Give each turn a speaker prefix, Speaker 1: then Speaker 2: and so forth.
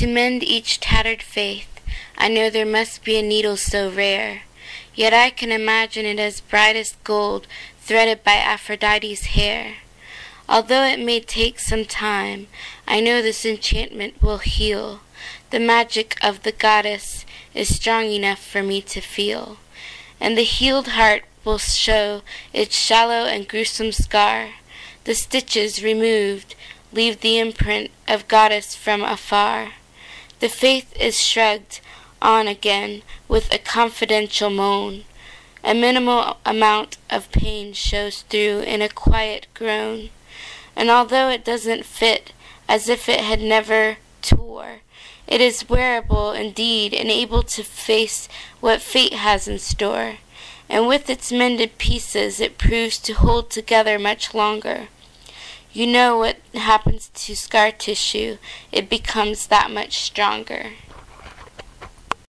Speaker 1: To mend each tattered faith, I know there must be a needle so rare, Yet I can imagine it as bright as gold threaded by Aphrodite's hair. Although it may take some time, I know this enchantment will heal. The magic of the goddess is strong enough for me to feel, And the healed heart will show its shallow and gruesome scar. The stitches, removed, leave the imprint of goddess from afar. The faith is shrugged on again with a confidential moan. A minimal amount of pain shows through in a quiet groan. And although it doesn't fit as if it had never tore, it is wearable indeed and able to face what fate has in store. And with its mended pieces it proves to hold together much longer. You know what happens to scar tissue, it becomes that much stronger.